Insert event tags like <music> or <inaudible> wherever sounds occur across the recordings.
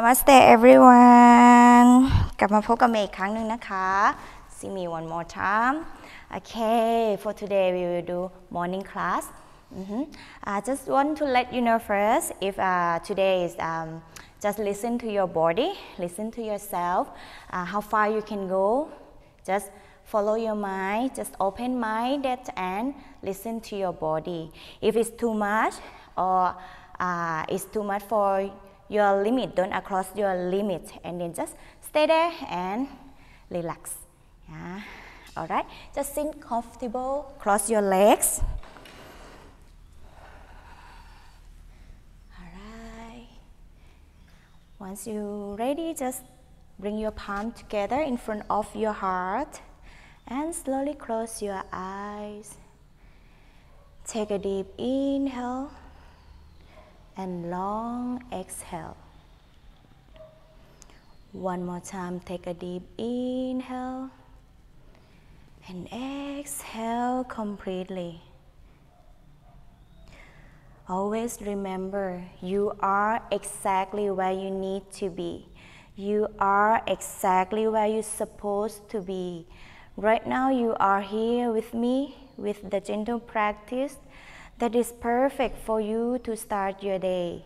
Namaste everyone กลับมาพบกับเมย์อีกครั้งหนึ่งนะคะ See me one more time Okay for today we will do morning class Mhm. I just want to let you know first if uh, today is um, just listen to your body listen to yourself uh, how far you can go just follow your mind just open minded and listen to your body if it's too much or uh, it's too much for your limit don't cross your limit and then just stay there and relax. Yeah all right just sit comfortable cross your legs. All right once you're ready just bring your palm together in front of your heart and slowly close your eyes. Take a deep inhale and long exhale. One more time, take a deep inhale and exhale completely. Always remember you are exactly where you need to be. You are exactly where you're supposed to be. Right now, you are here with me with the gentle practice that is perfect for you to start your day.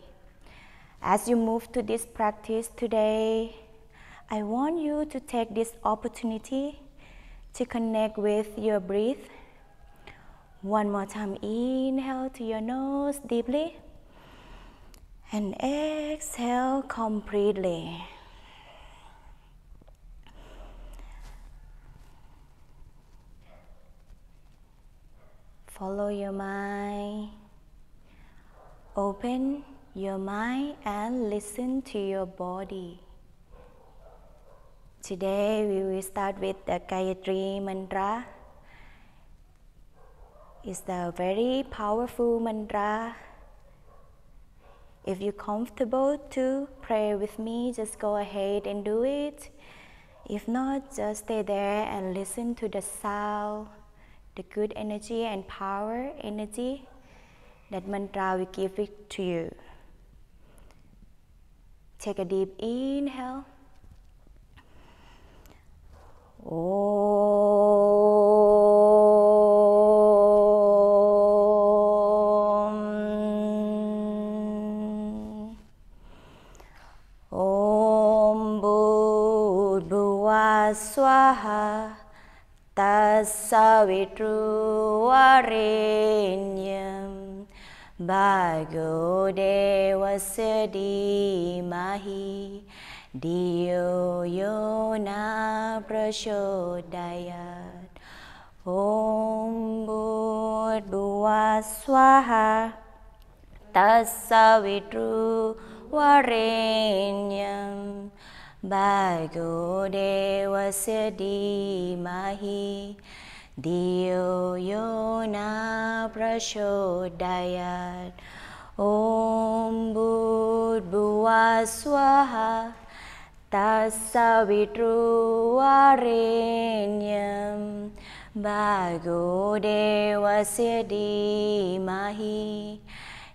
As you move to this practice today, I want you to take this opportunity to connect with your breath. One more time, inhale to your nose deeply and exhale completely. Follow your mind. Open your mind and listen to your body. Today we will start with the Gayatri mantra. It's a very powerful mantra. If you're comfortable to pray with me, just go ahead and do it. If not, just stay there and listen to the sound the good energy and power energy that mantra will give it to you. Take a deep inhale. Om. Om Bhutbhuva Swaha Sawitru Arenyam Bhago Dewa Sedimahi Diyo Yona Prashodayat Om Buddhuwa Swaha Bagu dewa sedimahi Dio yona prasodayat Om bud buwa swaha Tasawitru warinyam Bagu dewa sedimahi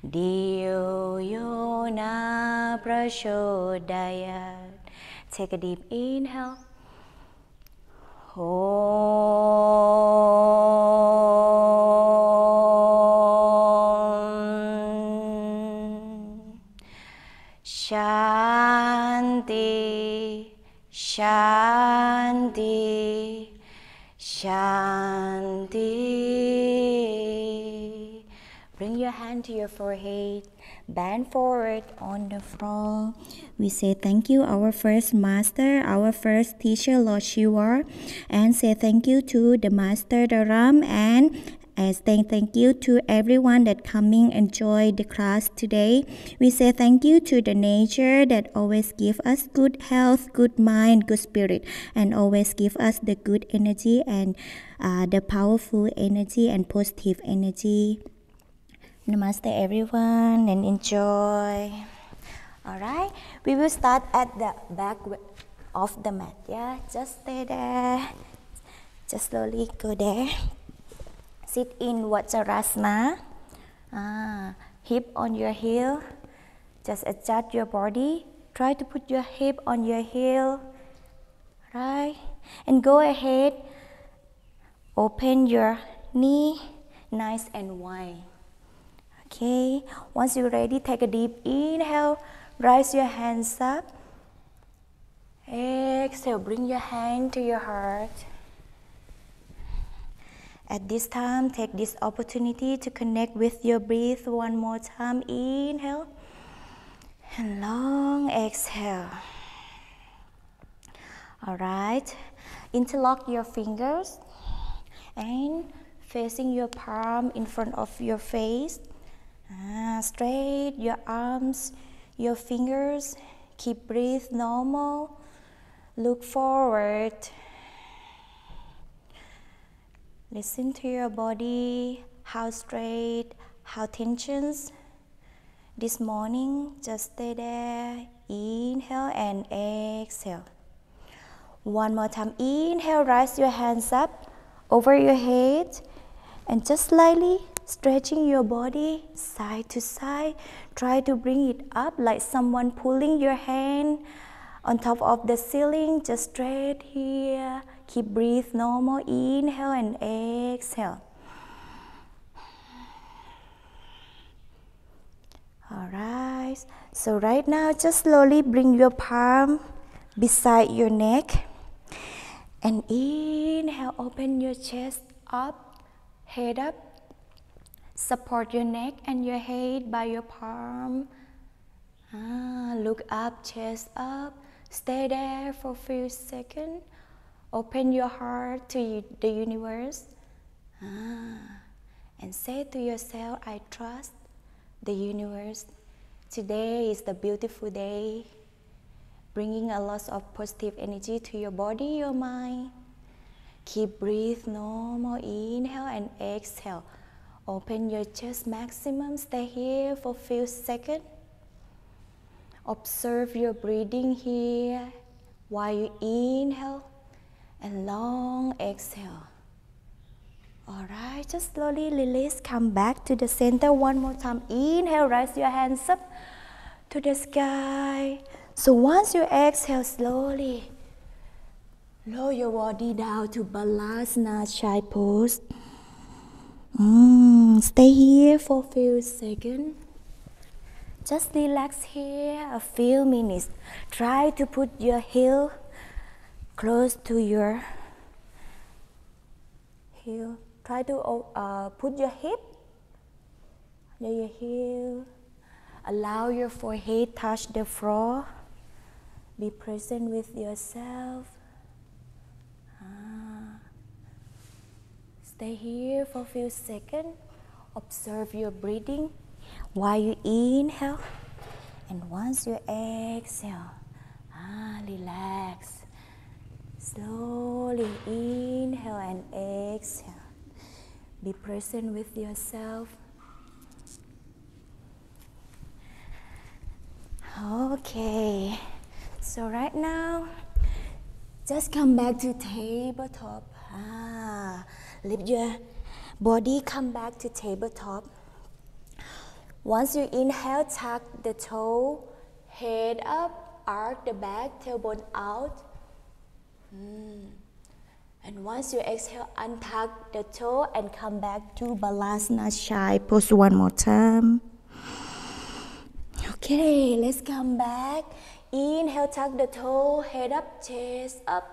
Dio yona prasodayat Take a deep inhale. Om Shanti Shanti Shanti Bring your hand to your forehead bend forward on the floor. We say thank you, our first master, our first teacher, Lord Shiva, and say thank you to the master the Ram, and as saying thank you to everyone that coming enjoy the class today. We say thank you to the nature that always give us good health, good mind, good spirit, and always give us the good energy and uh, the powerful energy and positive energy. Namaste everyone and enjoy. Alright, we will start at the back of the mat. Yeah, just stay there. Just slowly go there. Sit in Vajrasana. Ah, hip on your heel. Just adjust your body. Try to put your hip on your heel, right? And go ahead, open your knee nice and wide. Okay, once you're ready, take a deep inhale, rise your hands up. Exhale, bring your hand to your heart. At this time, take this opportunity to connect with your breath one more time. Inhale and long exhale. All right, interlock your fingers and facing your palm in front of your face. Ah, straight your arms, your fingers. Keep breathe normal. Look forward. Listen to your body, how straight, how tensions. This morning, just stay there. Inhale and exhale. One more time. Inhale, rise your hands up over your head and just slightly stretching your body side to side. Try to bring it up like someone pulling your hand on top of the ceiling. Just straight here Keep breathe normal. Inhale and exhale. Alright. So right now, just slowly bring your palm beside your neck. And inhale, open your chest up, head up. Support your neck and your head by your palm. Ah, look up, chest up. Stay there for a few seconds. Open your heart to the universe ah, and say to yourself, I trust the universe. Today is the beautiful day, bringing a lot of positive energy to your body, your mind. Keep breathe normal, inhale and exhale. Open your chest maximum, stay here for a few seconds. Observe your breathing here while you inhale and long exhale. All right, just slowly release, come back to the center one more time. Inhale, raise your hands up to the sky. So once you exhale slowly, lower your body down to Balasana Chai pose. Mm, stay here for a few seconds. Just relax here a few minutes. Try to put your heel close to your heel. Try to uh, put your hip near your heel. Allow your forehead touch the floor. Be present with yourself. Ah. Stay here for a few seconds. Observe your breathing while you inhale. And once you exhale, ah, relax. Slowly inhale and exhale. Be present with yourself. Okay, so right now, just come back to tabletop. Ah, lift your body, come back to tabletop. Once you inhale, tuck the toe, head up, arch the back, tailbone out. Mm. And once you exhale, untuck the toe and come back to Balasana pose one more time. Okay, let's come back. Inhale, tuck the toe, head up, chest up,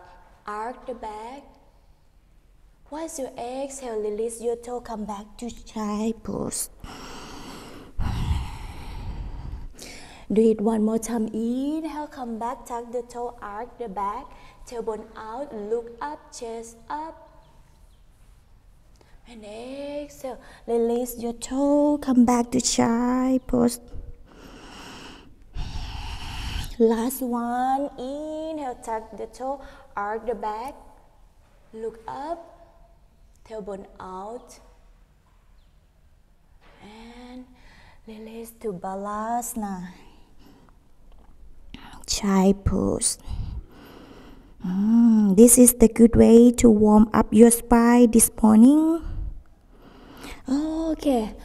arch the back. Once you exhale, release your toe, come back to Chai pose. Do it one more time. Inhale, come back, tuck the toe, arch the back tailbone out, look up, chest up. And exhale, release your toe, come back to chai pose. Last one, inhale, tuck the toe, arch the back, look up, tailbone out. And release to Balasana. Chai pose. Mm, this is the good way to warm up your spine this morning. Okay,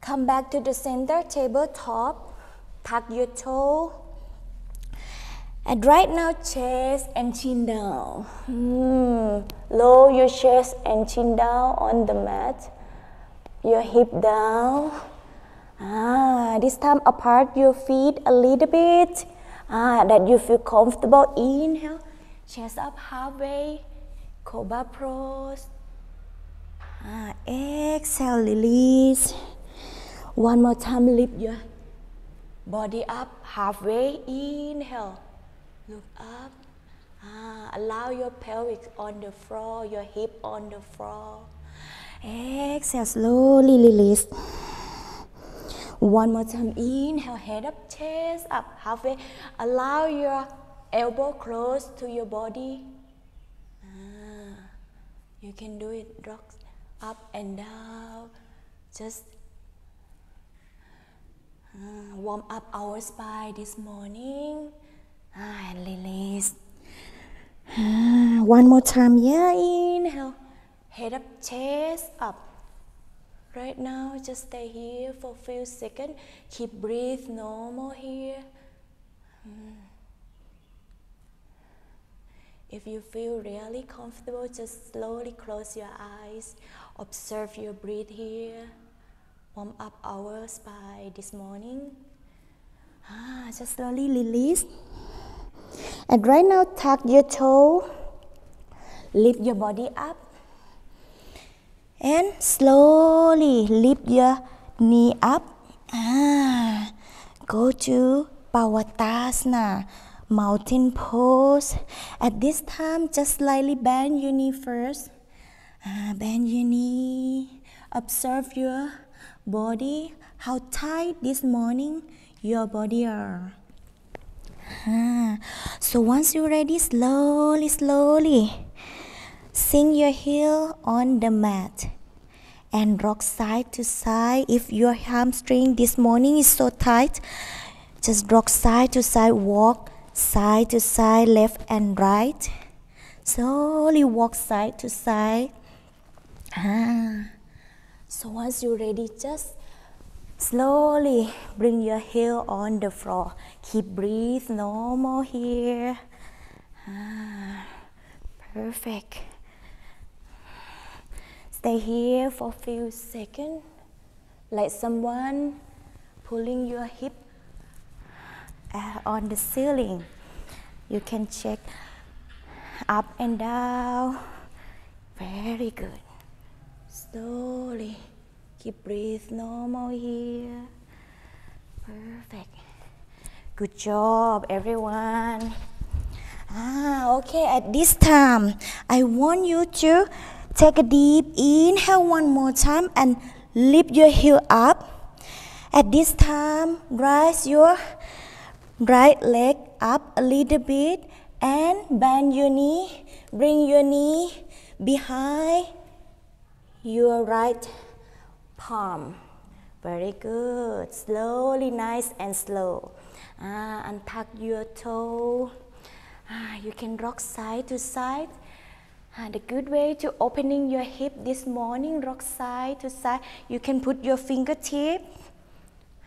come back to the center tabletop. Tuck your toe. And right now, chest and chin down. Hmm. Lower your chest and chin down on the mat. Your hip down. Ah, this time apart your feet a little bit. Ah, that you feel comfortable. Inhale, chest up halfway. Cobra pose. Ah, exhale, release. One more time, lift your body up halfway. Inhale. Look up. Ah, allow your pelvic on the floor, your hip on the floor. Exhale, slowly release. One more time. Inhale, head up, chest up, halfway. Allow your elbow close to your body. Ah, you can do it. Rock up and down. Just uh, warm up our spine this morning. And release. <sighs> One more time. Yeah, inhale. Head up, chest up. Right now, just stay here for a few seconds. Keep breathe normal here. Hmm. If you feel really comfortable, just slowly close your eyes. Observe your breath here. Warm up our spine this morning. Ah, just slowly release. And right now, tuck your toe, lift your body up, and slowly lift your knee up. Ah, go to Pavatasana, mountain pose. At this time, just slightly bend your knee first. Ah, bend your knee. Observe your body, how tight this morning your body are. So once you're ready, slowly, slowly sink your heel on the mat and rock side to side. If your hamstring this morning is so tight, just rock side to side, walk side to side, left and right. Slowly walk side to side. Ah. So once you're ready, just Slowly bring your heel on the floor. Keep breathe normal here. Ah, perfect. Stay here for a few seconds. Like someone pulling your hip uh, on the ceiling. You can check up and down. Very good. Slowly. Keep breathe normal here. Perfect. Good job, everyone. Ah, okay, at this time, I want you to take a deep inhale one more time and lift your heel up. At this time, rise your right leg up a little bit and bend your knee. Bring your knee behind your right palm. Very good. Slowly, nice and slow. Ah, untuck your toe. Ah, you can rock side to side. Ah, the good way to opening your hip this morning, rock side to side. You can put your fingertip.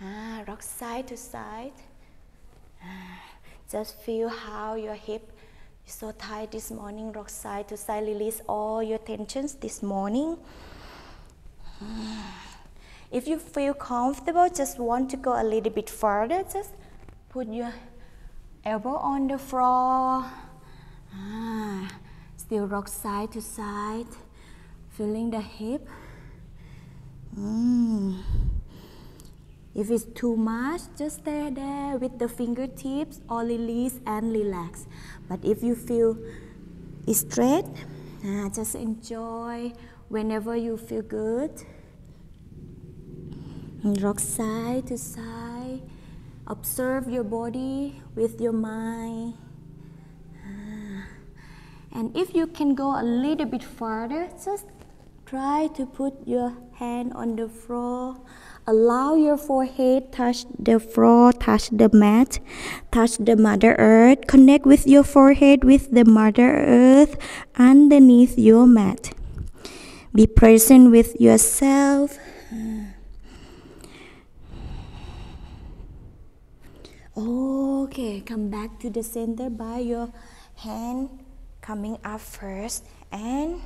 Ah, rock side to side. Ah, just feel how your hip is so tight this morning. Rock side to side. Release all your tensions this morning. If you feel comfortable, just want to go a little bit further, just put your elbow on the floor. Ah, still rock side to side, feeling the hip. Mm. If it's too much, just stay there with the fingertips or release and relax. But if you feel straight, ah, just enjoy whenever you feel good. Rock side to side. Observe your body with your mind. Ah. And if you can go a little bit further, just try to put your hand on the floor. Allow your forehead touch the floor, touch the mat, touch the Mother Earth. Connect with your forehead with the Mother Earth underneath your mat. Be present with yourself. Okay, come back to the center by your hand coming up first and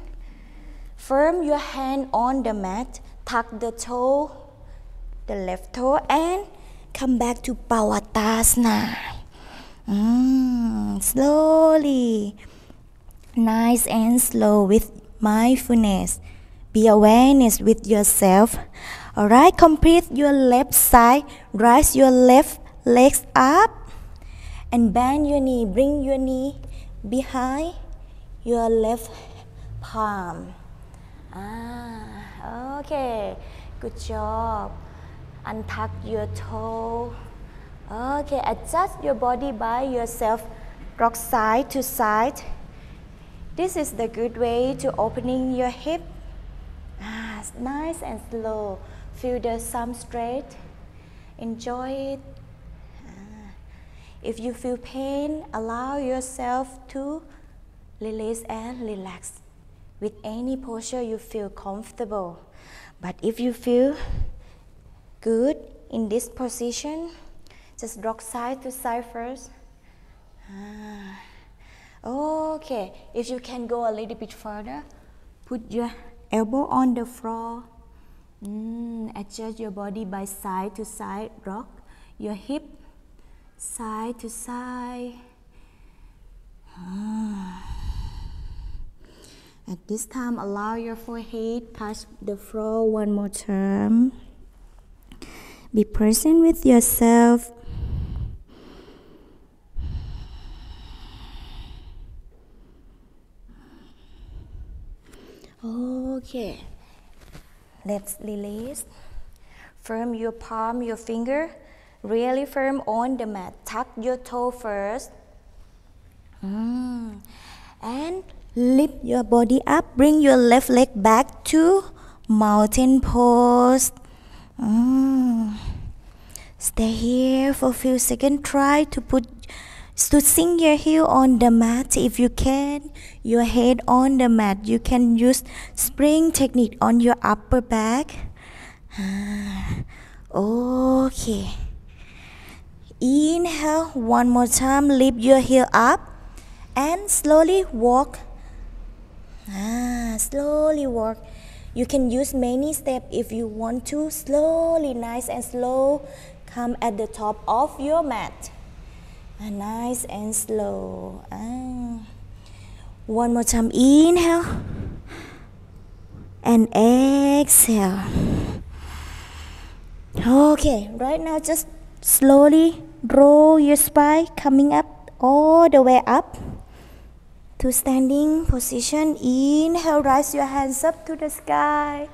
firm your hand on the mat. Tuck the toe, the left toe and come back to Pavatasana. Mm, slowly, nice and slow with mindfulness. Be awareness with yourself. Alright, complete your left side. Rise your left legs up and bend your knee. Bring your knee behind your left palm. Ah, okay, good job. Untuck your toe. Okay, adjust your body by yourself. Rock side to side. This is the good way to opening your hip. Ah, nice and slow. Feel the thumb straight. Enjoy it. If you feel pain, allow yourself to release and relax. With any posture you feel comfortable. But if you feel good in this position, just rock side to side first. Ah. Okay, if you can go a little bit further, put your elbow on the floor. Mm, adjust your body by side to side, rock your hip side to side. Ah. At this time, allow your forehead touch the floor one more time. Be present with yourself. Okay, let's release. Firm your palm, your finger, really firm on the mat. Tuck your toe first. Mm. And lift your body up. Bring your left leg back to mountain pose. Mm. Stay here for a few seconds. Try to put to sink your heel on the mat if you can your head on the mat you can use spring technique on your upper back okay inhale one more time lift your heel up and slowly walk ah, slowly walk you can use many steps if you want to slowly nice and slow come at the top of your mat and nice and slow. Ah. One more time. Inhale and exhale. Okay, right now just slowly roll your spine coming up all the way up to standing position. Inhale, rise your hands up to the sky.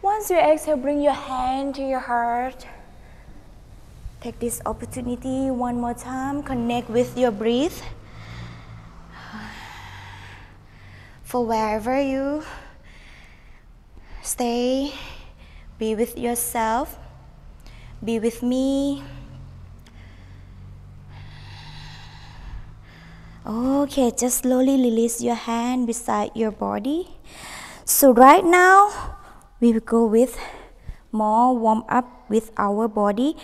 Once you exhale, bring your hand to your heart. Take this opportunity one more time, connect with your breath. For wherever you stay, be with yourself, be with me. Okay, just slowly release your hand beside your body. So, right now, we will go with more warm up with our body.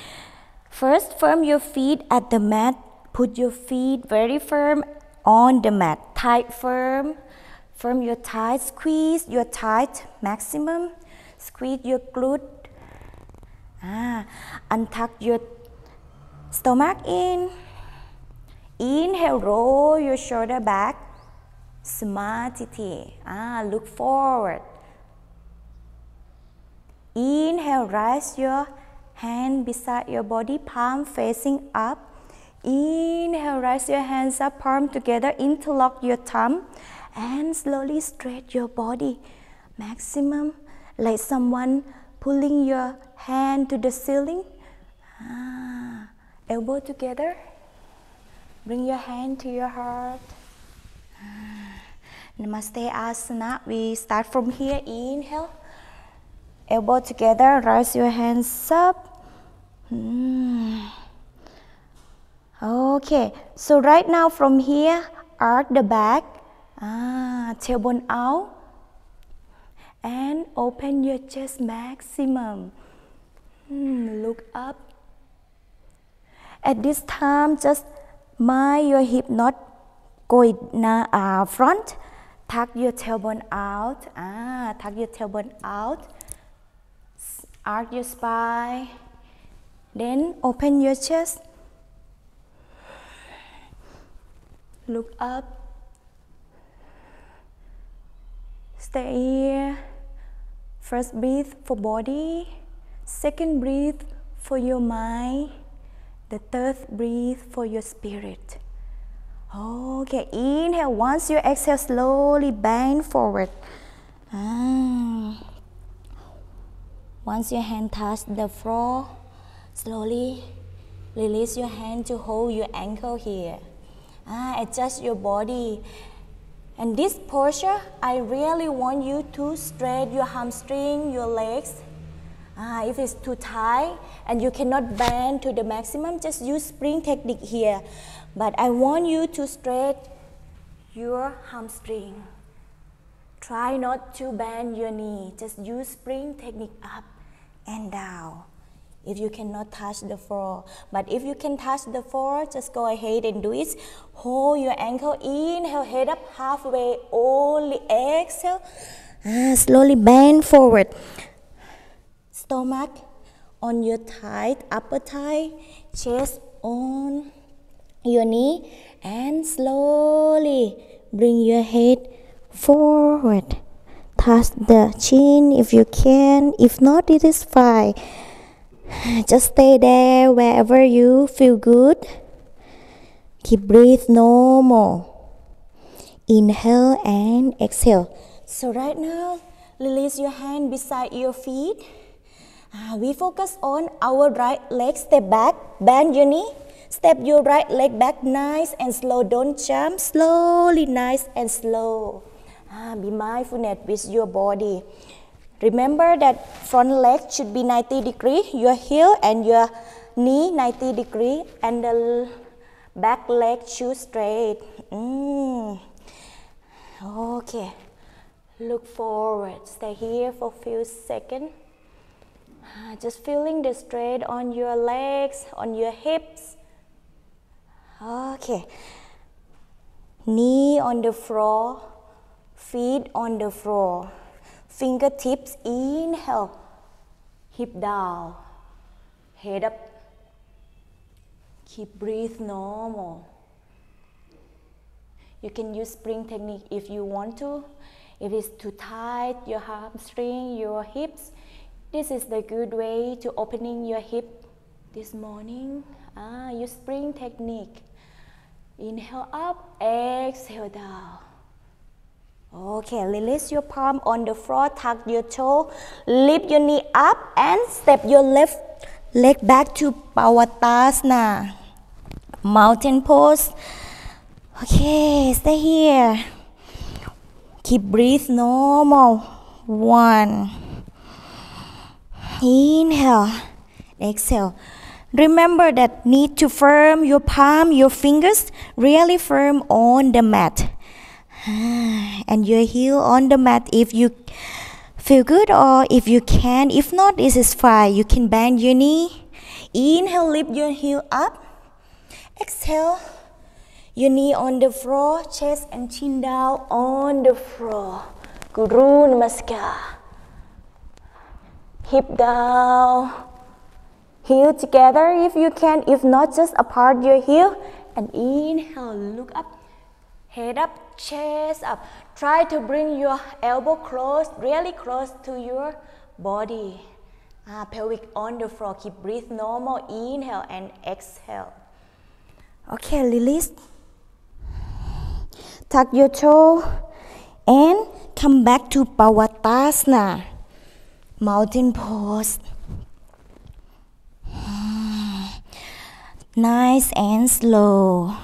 First, firm your feet at the mat. Put your feet very firm on the mat. Tight, firm. Firm your thighs. Squeeze your thighs maximum. Squeeze your glute. Ah, untuck your stomach in. Inhale, roll your shoulder back. Samadhi. Ah, look forward. Inhale, rise your hand beside your body, palm facing up. Inhale, raise your hands up, palm together, interlock your thumb, and slowly stretch your body. Maximum, like someone pulling your hand to the ceiling. Ah, elbow together. Bring your hand to your heart. <sighs> Namaste Asana. We start from here. Inhale elbow together, rise your hands up. Mm. Okay, so right now from here, arch the back, ah, tailbone out, and open your chest maximum. Mm, look up. At this time, just mind your hip not going uh, front. Tuck your tailbone out. Ah, tuck your tailbone out. Arch your spine. Then open your chest. Look up. Stay here. First breathe for body. Second breathe for your mind. The third breathe for your spirit. Okay, inhale. Once you exhale, slowly bend forward. Ah. Once your hand touch the floor, slowly release your hand to hold your ankle here. Ah, adjust your body. And this posture, I really want you to straighten your hamstring, your legs. Ah, if it's too tight and you cannot bend to the maximum, just use spring technique here. But I want you to stretch your hamstring. Try not to bend your knee. Just use spring technique up and down if you cannot touch the floor. But if you can touch the floor, just go ahead and do it. Hold your ankle, inhale, head up halfway, only exhale. Ah, slowly bend forward. Stomach on your thigh, upper thigh, chest on your knee, and slowly bring your head forward. Touch the chin if you can. If not, it is fine. <sighs> Just stay there wherever you feel good. Keep breathe normal. Inhale and exhale. So right now, release your hand beside your feet. Uh, we focus on our right leg. Step back, bend your knee. Step your right leg back nice and slow. Don't jump. Slowly, nice and slow. Uh, be mindfulness with your body. Remember that front leg should be 90 degree, your heel and your knee 90 degree and the back leg should straight. Mm. Okay, look forward, stay here for a few seconds. Ah, just feeling the straight on your legs, on your hips. Okay, knee on the floor, feet on the floor. Fingertips inhale hip down. Head up. Keep breathe normal. You can use spring technique if you want to. If it's too tight your hamstring your hips this is the good way to opening your hip this morning ah use spring technique inhale up exhale down Okay, release your palm on the floor, tuck your toe, lift your knee up and step your left leg back to Pawatasana. Mountain pose. Okay, stay here. Keep breathe normal. One. Inhale. Exhale. Remember that need to firm your palm, your fingers really firm on the mat. <sighs> and your heel on the mat if you feel good or if you can. If not this is fine. You can bend your knee. Inhale lift your heel up. Exhale. Your knee on the floor chest and chin down on the floor. Guru namaskar hip down heel together if you can if not just apart your heel and inhale look up head up chest up. Try to bring your elbow close, really close to your body. Ah, pelvic on the floor. Keep breathe normal. Inhale and exhale. Okay, release. Tuck your toe and come back to Pawatasana. Mountain pose. Hmm. Nice and slow.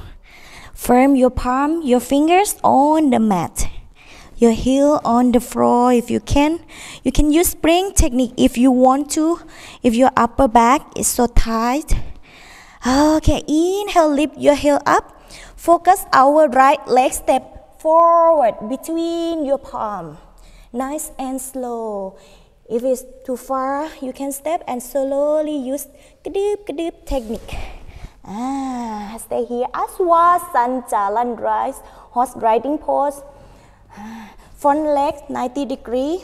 Firm your palm, your fingers on the mat. Your heel on the floor if you can. You can use spring technique if you want to. If your upper back is so tight. Okay, inhale, lift your heel up. Focus our right leg step forward between your palm. Nice and slow. If it's too far, you can step and slowly use kadip kadip technique. Ah, stay here. Aswasan Jalan rise, horse riding pose. Ah, front legs 90 degree.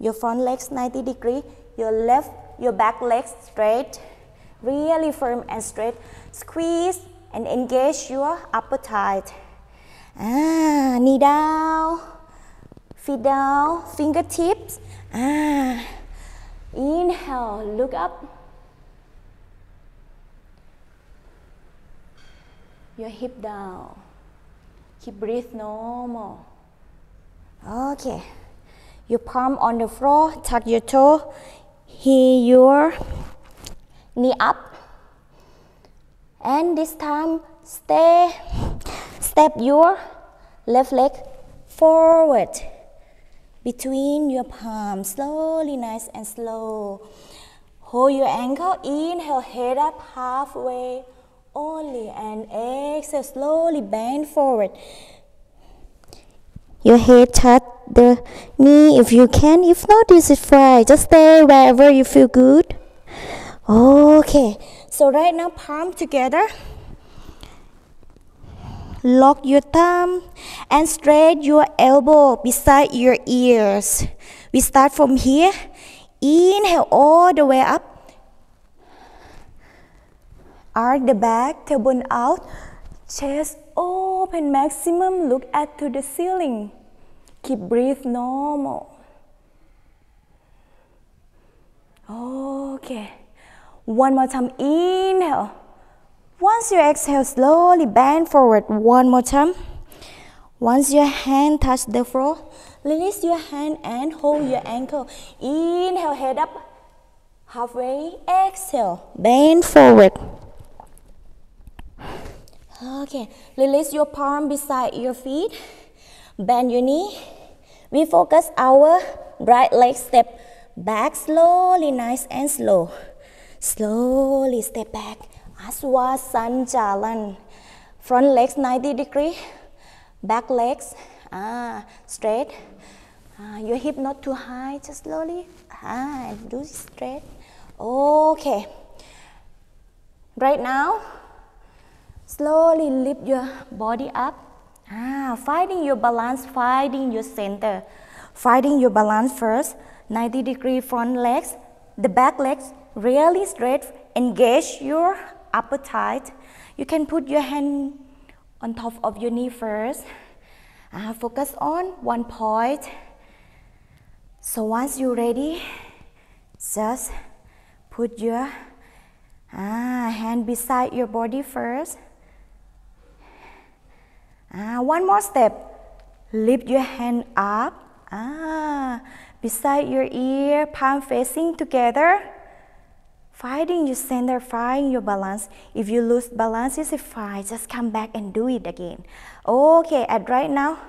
Your front legs 90 degree. Your left, your back legs straight. Really firm and straight. Squeeze and engage your upper thigh. Ah, knee down, feet down, fingertips. Ah, inhale, look up. Your hip down. Keep breathe normal. Okay. Your palm on the floor, tuck your toe, heel your knee up. And this time, stay, step your left leg forward between your palms, slowly, nice and slow. Hold your ankle, inhale, head up halfway only, and exhale, slowly bend forward. Your head touch the knee if you can. If not, this is fine. Just stay wherever you feel good. Okay, so right now, palm together. Lock your thumb and straight your elbow beside your ears. We start from here. Inhale all the way up. Arch the back, tailbone out. Chest open maximum. Look at to the ceiling. Keep breathe normal. Okay. One more time. Inhale. Once you exhale, slowly bend forward. One more time. Once your hand touch the floor, release your hand and hold your ankle. Inhale, head up. Halfway. Exhale. Bend forward. Okay. Release your palm beside your feet. Bend your knee. We focus our right leg step back slowly, nice and slow. Slowly step back. Aswasan Jalan. Front legs 90 degree. Back legs ah, straight. Ah, your hip not too high, just slowly. Ah, do straight. Okay. Right now, slowly lift your body up. Ah, finding your balance, finding your center. Finding your balance first. 90 degree front legs. The back legs really straight. Engage your upper thigh. You can put your hand on top of your knee first. Uh, focus on one point. So once you're ready, just put your uh, hand beside your body first. Uh, one more step. Lift your hand up. Ah, beside your ear, palm facing together. Finding your center, finding your balance. If you lose balance, it's fine. Just come back and do it again. Okay, at right now,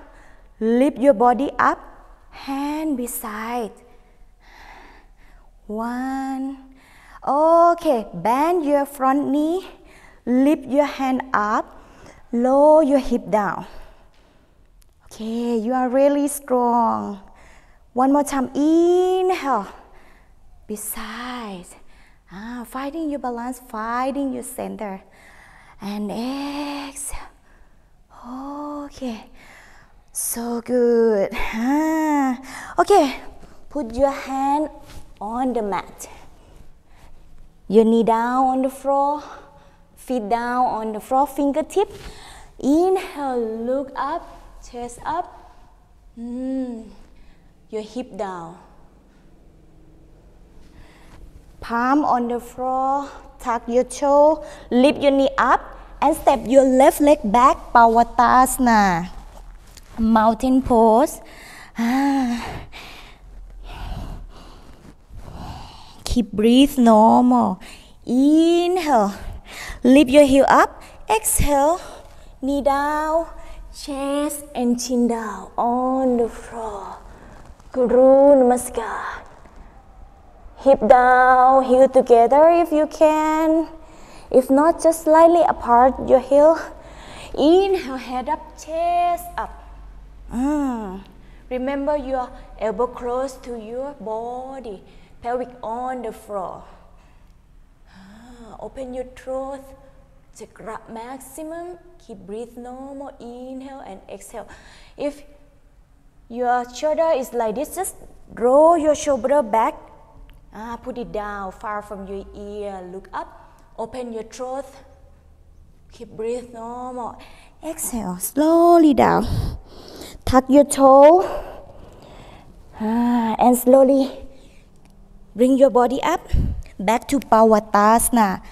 lift your body up, hand beside. One. Okay, bend your front knee, lift your hand up, lower your hip down. Okay, you are really strong. One more time, inhale, beside. Ah, finding your balance, finding your center. And exhale. Okay. So good. Ah. Okay. Put your hand on the mat. Your knee down on the floor. Feet down on the floor. Fingertip. Inhale. Look up. Chest up. Mm. Your hip down palm on the floor, tuck your toe, lift your knee up, and step your left leg back, Pavatasana. Mountain pose. Ah. Keep breathe normal. Inhale, lift your heel up. Exhale, knee down, chest and chin down on the floor. Guru Namaskar. Hip down, heel together if you can. If not, just slightly apart your heel. Inhale, head up, chest up. Mm. Remember your elbow close to your body, pelvic on the floor. Ah, open your throat, Take maximum. Keep breathe normal. Inhale and exhale. If your shoulder is like this, just roll your shoulder back. Ah, put it down far from your ear. Look up. Open your throat. Keep breathe normal. Exhale slowly down. Tuck your toe. Ah, and slowly bring your body up back to Parvatasana.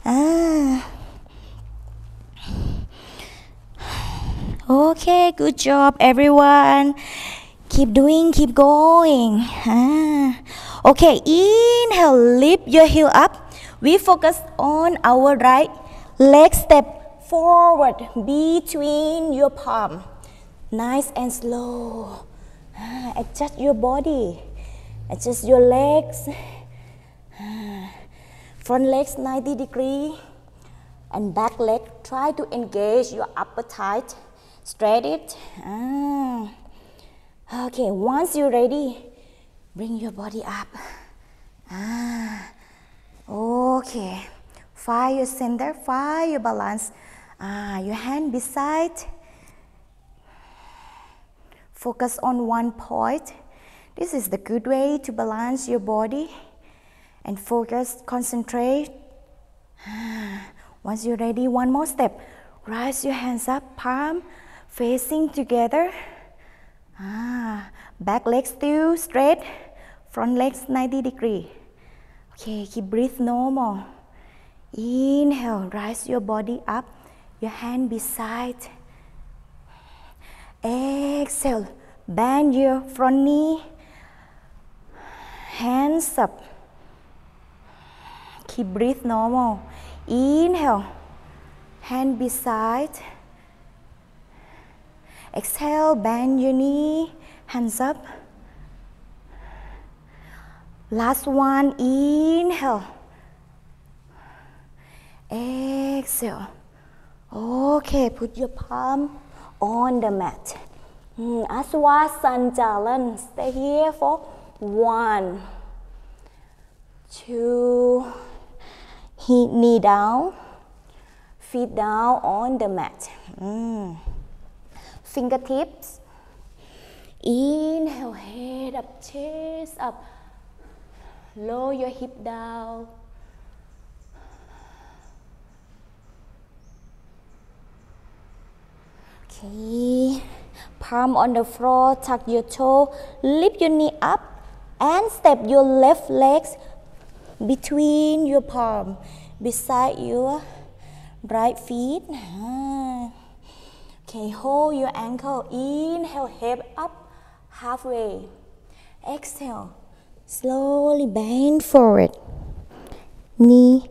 Ah. Okay, good job, everyone. Keep doing, keep going. Ah. Okay, inhale, lift your heel up. We focus on our right leg step forward between your palm. Nice and slow. Ah, adjust your body. Adjust your legs. Ah. Front legs 90 degree and back leg. Try to engage your upper thigh Straight it. Ah. Okay, once you're ready, bring your body up. Ah. Okay. Find your center, find your balance. Ah, your hand beside. Focus on one point. This is the good way to balance your body and focus, concentrate. Ah. Once you're ready, one more step. Rise your hands up, palm facing together. Ah, back legs still straight, front legs 90 degree. Okay, keep breathe normal. Inhale, rise your body up, your hand beside. Exhale, bend your front knee, hands up. Keep breathe normal. Inhale, hand beside. Exhale, bend your knee, hands up. Last one, inhale. Exhale. Okay, put your palm on the mat. Mm, Aswasanjalan. Stay here for one, two, knee down, feet down on the mat. Mm fingertips. Inhale, head up, chest up. Lower your hip down. Okay. Palm on the floor, tuck your toe, lift your knee up and step your left legs between your palm beside your right feet. Ah. Okay, hold your ankle. Inhale, hip up halfway. Exhale, slowly bend forward. Knee,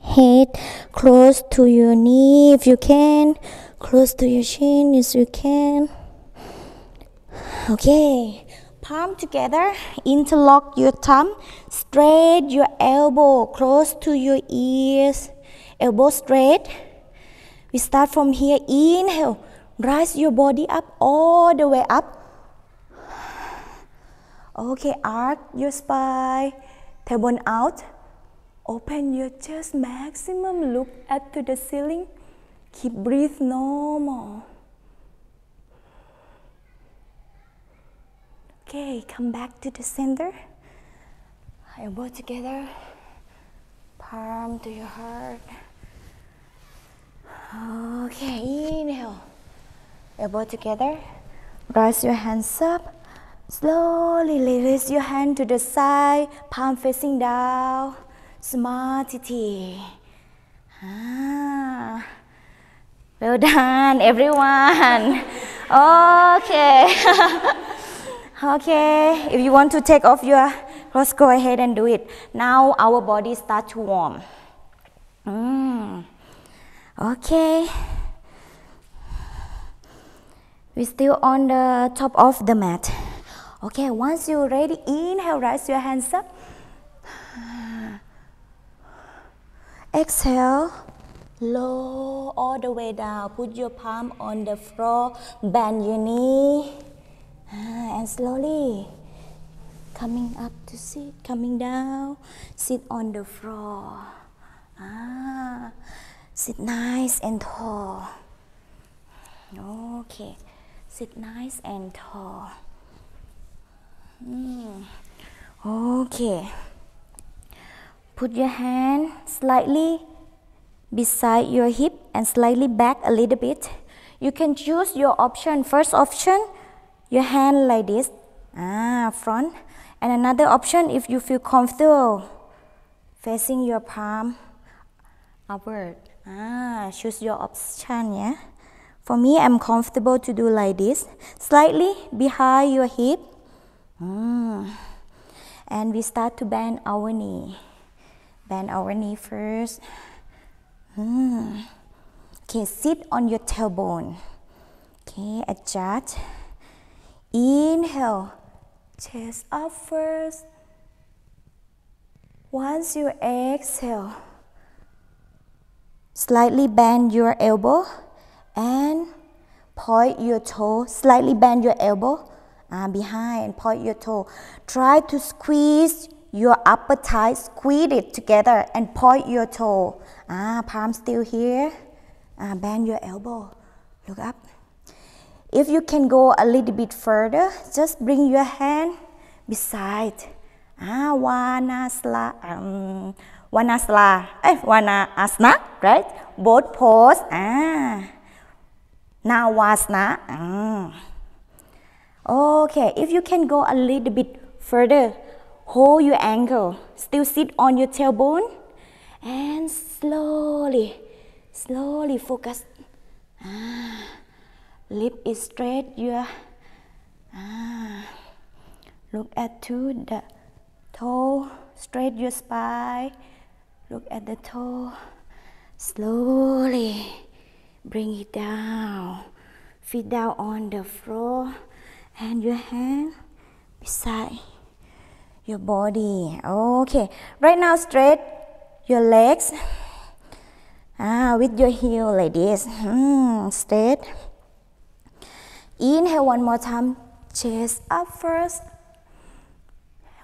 head close to your knee if you can. Close to your chin if you can. Okay, palm together, interlock your thumb, straight your elbow close to your ears, elbow straight we start from here. Inhale. Rise your body up all the way up. Okay, arc your spine. Tailbone out. Open your chest maximum. Look up to the ceiling. Keep breathe normal. Okay, come back to the center. Elbow together. Palm to your heart. Okay, inhale. Elbow together. Rise your hands up. Slowly release your hand to the side, palm facing down. Samasthiti. Ah. Well done, everyone. Okay. <laughs> okay, if you want to take off your clothes, go ahead and do it. Now our body start to warm. Mm. Okay. We're still on the top of the mat. Okay, once you're ready, inhale, raise your hands up. Exhale, low all the way down. Put your palm on the floor, bend your knee, and slowly coming up to sit, coming down, sit on the floor. Ah. Sit nice and tall. Okay. Sit nice and tall. Mm. Okay. Put your hand slightly beside your hip and slightly back a little bit. You can choose your option. First option, your hand like this, ah, front. And another option, if you feel comfortable, facing your palm upward. Ah, choose your option, yeah. For me, I'm comfortable to do like this, slightly behind your hip. Mm. And we start to bend our knee. Bend our knee first. Mm. Okay, sit on your tailbone. Okay, adjust. Inhale, chest up first. Once you exhale, slightly bend your elbow and point your toe, slightly bend your elbow uh, behind and point your toe. Try to squeeze your upper thigh, squeeze it together and point your toe. Ah, palm still here. Uh, bend your elbow. Look up. If you can go a little bit further, just bring your hand beside. Ah, Vanasla, um, Vanasla, eh, Vana Asana, right? Both pose. Ah, Navasana. Ah. Okay, if you can go a little bit further, hold your ankle, still sit on your tailbone, and slowly, slowly focus. Ah, lift it straight. Your ah, look at to the toe, straight your spine. Look at the toe. Slowly bring it down. Feet down on the floor and your hand beside your body. Okay, right now straight your legs ah, with your heel like this. Mm, straight. Inhale one more time, chest up first.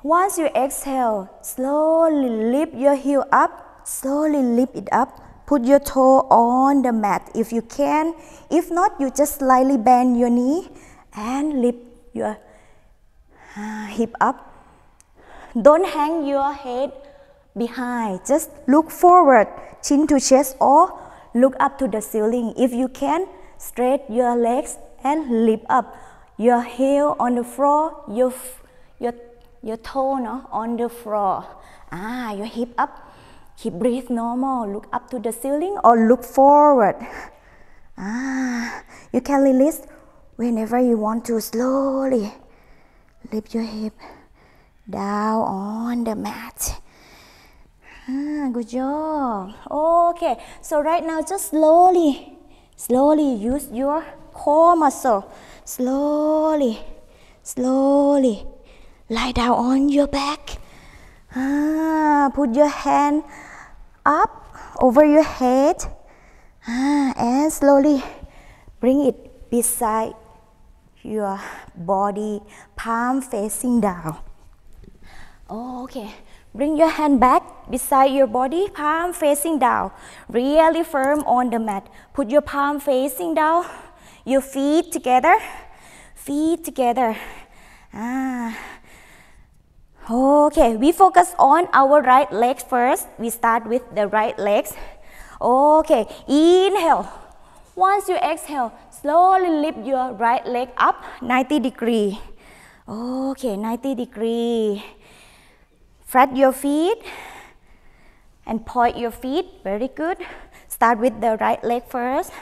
Once you exhale, slowly lift your heel up, slowly lift it up. Put your toe on the mat if you can. If not, you just slightly bend your knee and lift your uh, hip up. Don't hang your head behind. Just look forward, chin to chest, or look up to the ceiling. If you can, straight your legs and lift up. Your heel on the floor, your your your toe no, on the floor. Ah, your hip up. Keep breathe normal. Look up to the ceiling or look forward. Ah, you can release whenever you want to slowly lift your hip down on the mat. Ah, good job. Okay, so right now just slowly, slowly use your core muscle. Slowly, slowly lie down on your back. Ah, put your hand up over your head. Ah, and slowly bring it beside your body, palm facing down. Okay, bring your hand back beside your body, palm facing down. Really firm on the mat. Put your palm facing down, your feet together, feet together. Ah. Okay, we focus on our right leg first. We start with the right legs. Okay, inhale. Once you exhale, slowly lift your right leg up 90 degree. Okay, 90 degree. Flat your feet and point your feet. Very good. Start with the right leg first.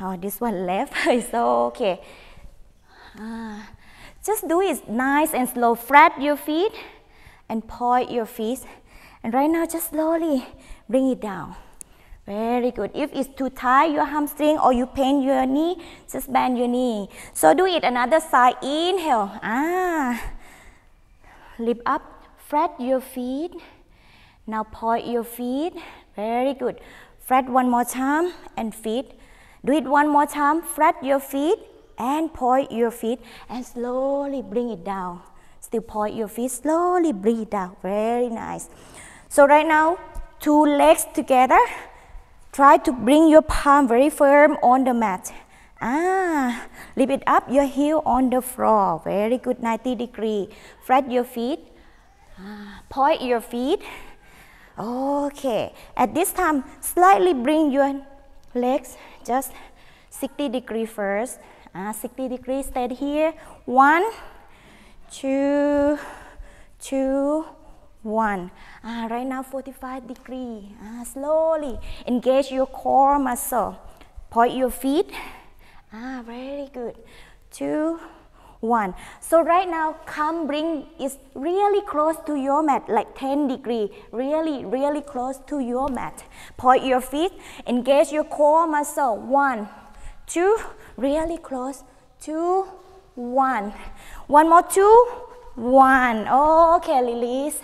Oh, this one left <laughs> is okay. Ah, just do it nice and slow. Flat your feet and point your feet. And right now, just slowly bring it down. Very good. If it's too tight, your hamstring or you pain your knee, just bend your knee. So do it another side. Inhale. Ah. Lift up. Flat your feet. Now point your feet. Very good. Flat one more time and feet. Do it one more time. Flat your feet and point your feet and slowly bring it down. Still point your feet. Slowly bring it down. Very nice. So right now, two legs together Try to bring your palm very firm on the mat. Ah, lift it up your heel on the floor. Very good, 90 degree. Flat your feet. Ah, point your feet. Okay. At this time, slightly bring your legs just 60 degree first. Ah, 60 degree. Stay here. One, two, two, one. Ah, right now 45 degree. Ah, slowly engage your core muscle. Point your feet. Ah, very good. Two, one. So right now, come bring is really close to your mat, like 10 degree, really, really close to your mat. Point your feet, engage your core muscle. One, two, really close. Two, one. One more, two, one. Okay, release.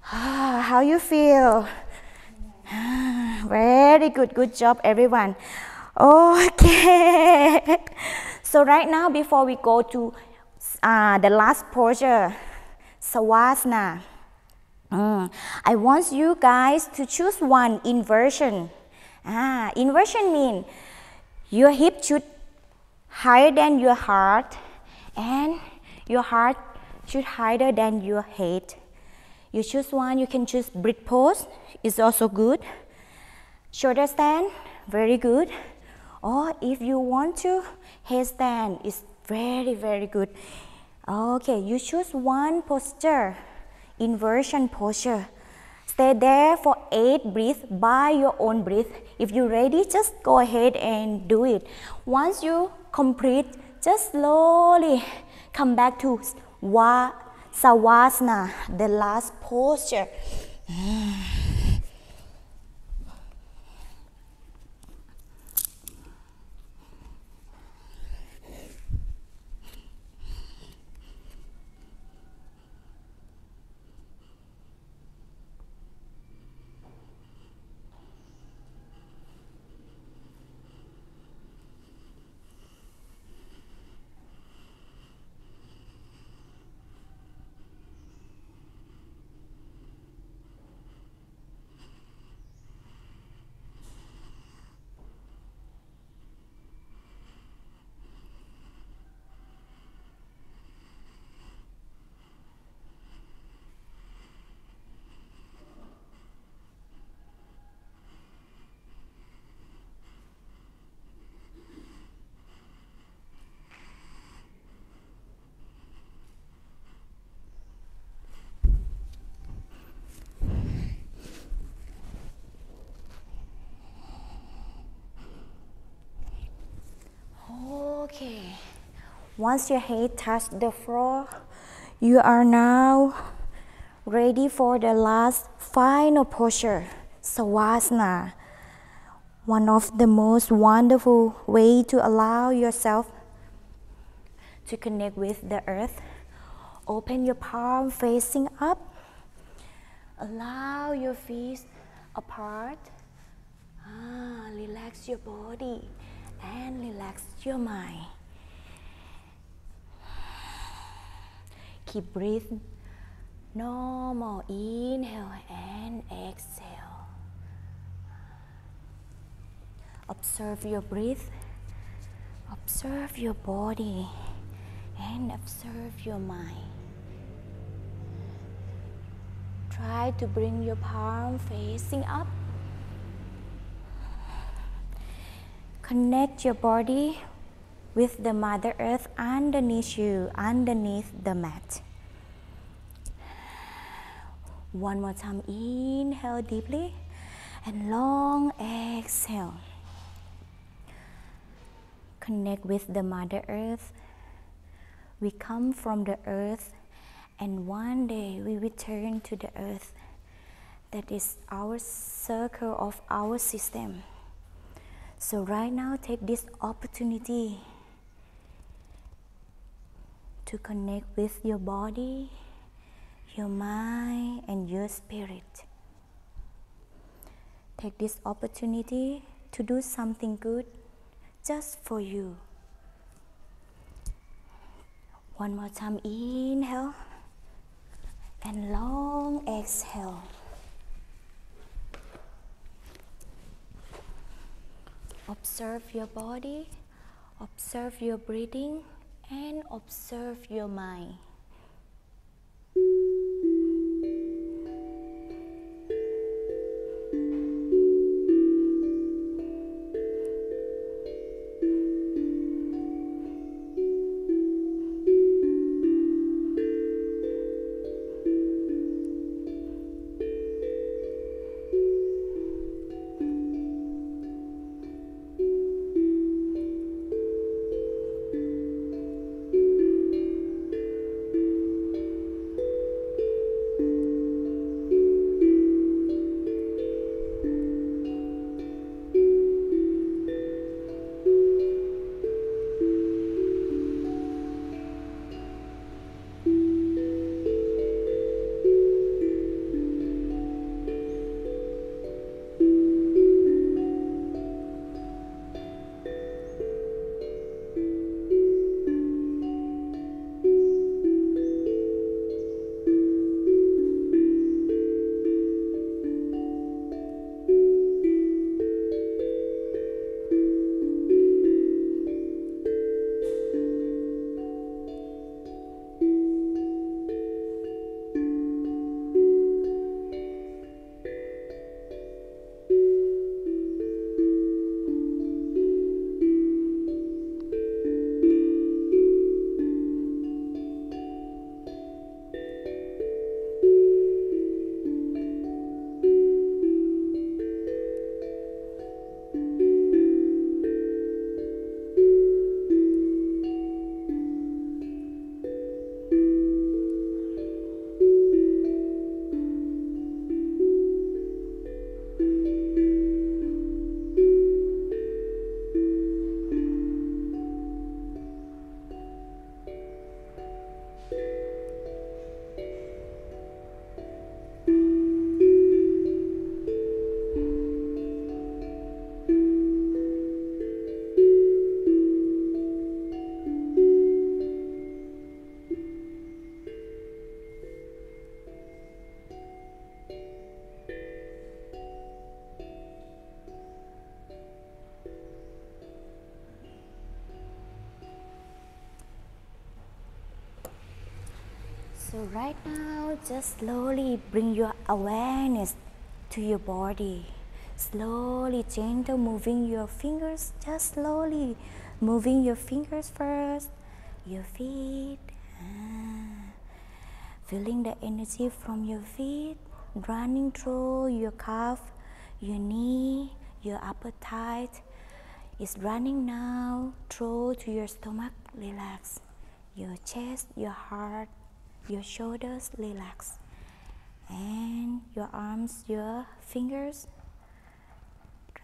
How you feel? <sighs> Very good, good job, everyone. Okay. <laughs> so right now, before we go to uh, the last posture, Savasana, mm, I want you guys to choose one inversion. Ah, inversion means your hip should higher than your heart and your heart should higher than your head. You choose one, you can choose bridge pose, it's also good. Shoulder stand, very good or if you want to headstand is very very good okay you choose one posture inversion posture stay there for eight breaths by your own breath if you're ready just go ahead and do it. Once you complete just slowly come back to wa savasana the last posture Okay. Once your head touches the floor, you are now ready for the last final posture, Savasana. One of the most wonderful way to allow yourself to connect with the earth. Open your palm facing up. Allow your feet apart. Ah, relax your body and relax your mind. Keep breathing normal. Inhale and exhale. Observe your breath. Observe your body and observe your mind. Try to bring your palm facing up Connect your body with the Mother Earth underneath you, underneath the mat. One more time, inhale deeply and long exhale. Connect with the Mother Earth. We come from the earth, and one day we return to the earth. That is our circle of our system. So, right now, take this opportunity to connect with your body, your mind, and your spirit. Take this opportunity to do something good just for you. One more time, inhale and long exhale. observe your body, observe your breathing, and observe your mind. Right now, just slowly bring your awareness to your body. Slowly, gentle, moving your fingers, just slowly moving your fingers first, your feet. Ah. Feeling the energy from your feet running through your calf, your knee, your upper thigh. It's running now through to your stomach. Relax your chest, your heart, your shoulders relax. And your arms your fingers.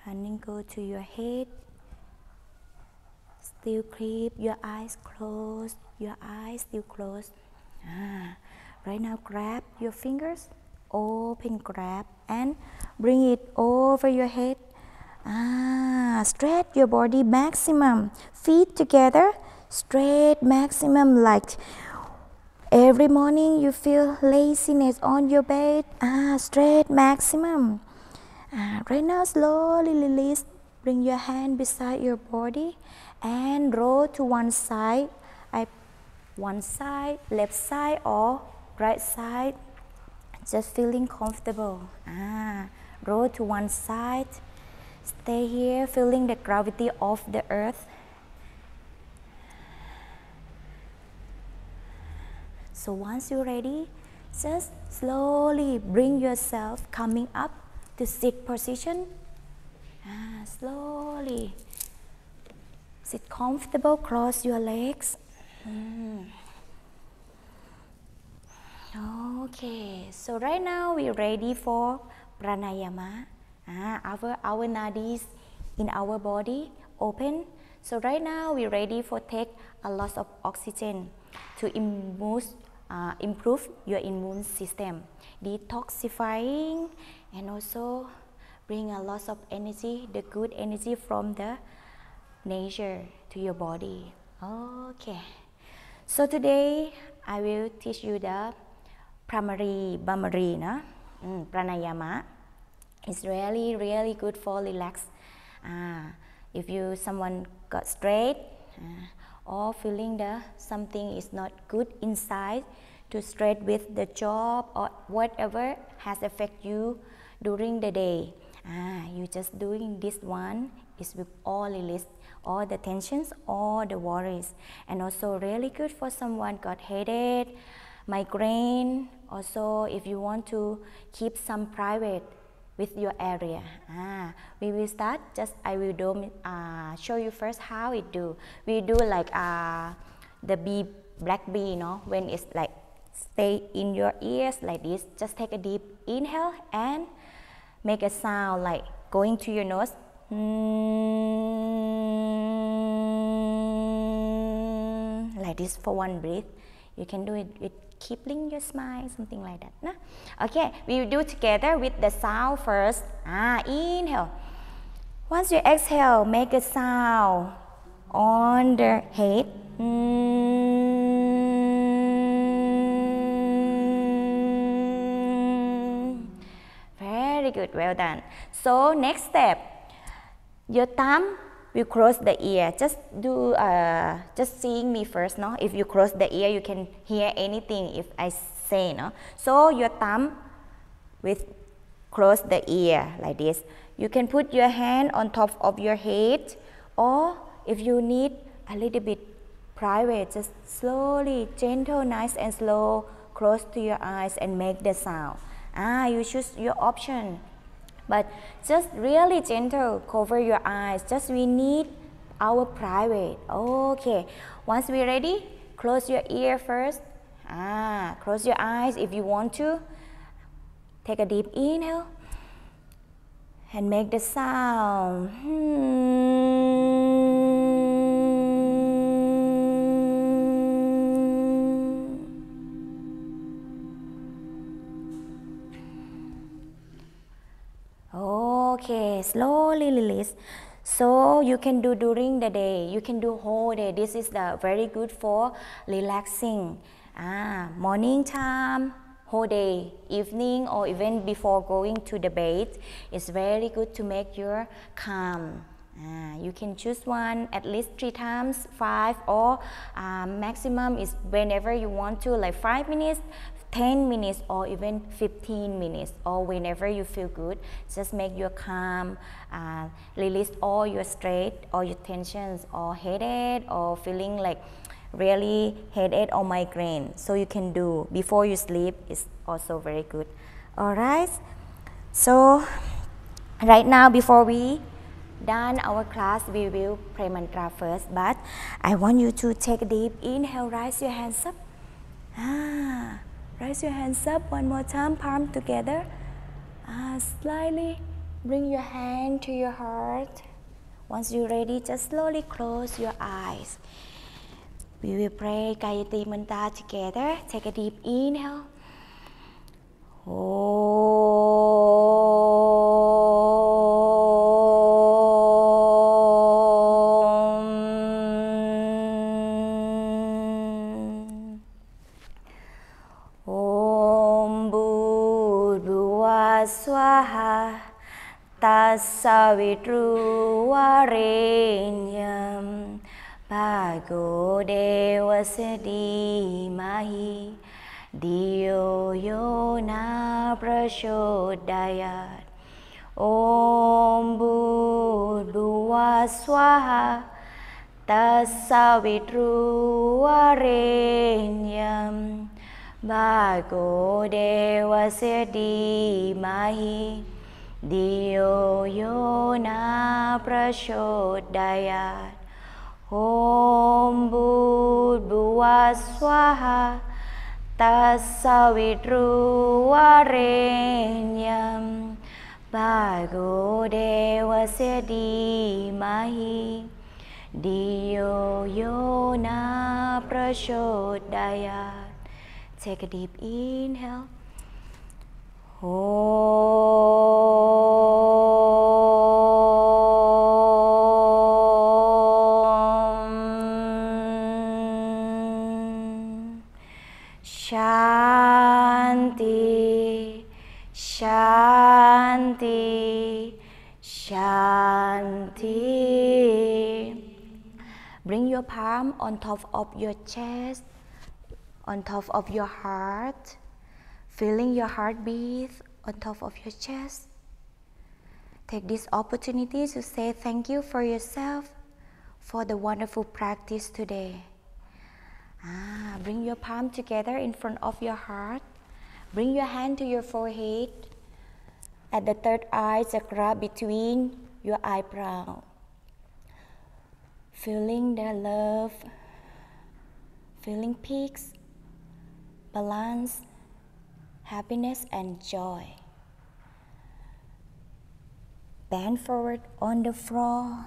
Running go to your head. Still keep your eyes closed. Your eyes still closed. Ah. right now grab your fingers. Open grab and bring it over your head. Ah. Stretch your body maximum. Feet together. Straight maximum like Every morning you feel laziness on your bed, ah, straight maximum. Ah, right now, slowly release. Bring your hand beside your body and roll to one side. I, one side, left side or right side. Just feeling comfortable. Ah, roll to one side. Stay here, feeling the gravity of the earth. So once you're ready, just slowly bring yourself coming up to sit position. Ah, slowly. Sit comfortable, cross your legs. Mm. Okay, so right now we're ready for pranayama. Ah, our, our nadis in our body open. So right now we're ready for take a lot of oxygen to uh, improve your immune system, detoxifying, and also bring a lot of energy, the good energy from the nature to your body. Okay. So today I will teach you the primary Bhramari? Mm, pranayama. It's really, really good for relax. Uh, if you someone got straight uh, or feeling the something is not good inside to straight with the job or whatever has affect you during the day. Ah, you just doing this one is with all release all the tensions all the worries. And also really good for someone got headache migraine. Also if you want to keep some private with your area. Ah, we will start, just I will do, uh, show you first how it do. We do like uh, the bee, black bee, you know, when it's like stay in your ears like this, just take a deep inhale and make a sound like going to your nose. Mm, like this for one breath. You can do it with keeping your smile, something like that. Okay, we do together with the sound first. Ah, inhale. Once you exhale, make a sound on the head. Mm. Very good, well done. So next step, your thumb we close the ear. Just do, uh, just seeing me first, no? If you close the ear, you can hear anything if I say, no? So your thumb with close the ear like this. You can put your hand on top of your head or if you need a little bit private, just slowly, gentle, nice and slow, close to your eyes and make the sound. Ah, you choose your option. But just really gentle, cover your eyes. Just we need our private. Okay. Once we're ready, close your ear first. Ah, close your eyes if you want to. Take a deep inhale and make the sound. Hmm. Okay, slowly release. So you can do during the day. You can do whole day. This is the very good for relaxing. Ah, morning time, whole day, evening, or even before going to the bed. It's very good to make your calm. Uh, you can choose one at least three times, five, or uh, maximum is whenever you want to, like five minutes, 10 minutes or even 15 minutes or whenever you feel good just make your calm uh, release all your stress or your tensions or headache or feeling like really headache or migraine. So you can do. Before you sleep is also very good. All right so right now before we done our class we will pray mantra first. But i want you to take a deep inhale raise your hands up Raise your hands up one more time, palm together. Uh, slightly bring your hand to your heart. Once you're ready, just slowly close your eyes. We will pray Gayatri Mantra together. Take a deep inhale. पवित्रुवारेण्यं भागो देवसदीमहि धियो यो न प्रचोदयात् ॐ भूर्भुवा स्वाहा तत्सवितृवरेण्यं भागो देवस्य धीमहि Yo na prachodayat Om Budhuva Swaha Tassavitruvarenyam Bhago Devasya Dhimahi Dhiyo yo na prachodayat Take a deep inhale Shanti, Shanti, Shanti. Shanti. Bring your palm on top of your chest, on top of your heart, feeling your heartbeat on top of your chest. Take this opportunity to say thank you for yourself for the wonderful practice today. Ah, bring your palm together in front of your heart. Bring your hand to your forehead at the third eye chakra between your eyebrow. Feeling the love, feeling peace, balance, happiness, and joy. Bend forward on the floor.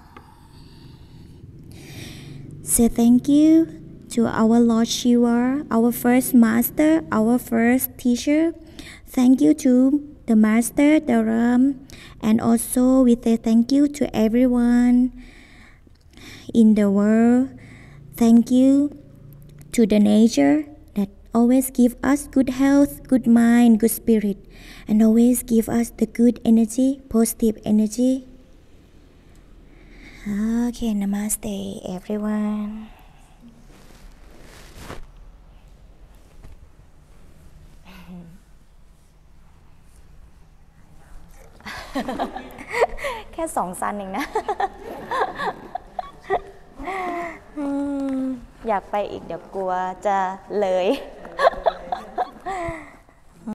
Say thank you to our Lord Shiva, our first master, our first teacher. Thank you to the master, the Ram, and also we say thank you to everyone in the world. Thank you to the nature always give us good health, good mind, good spirit, and always give us the good energy, positive energy. Okay, namaste everyone. แค่สองซันเองนะ อืม อยากไปอีกเดี๋ยวกลัวจะเลย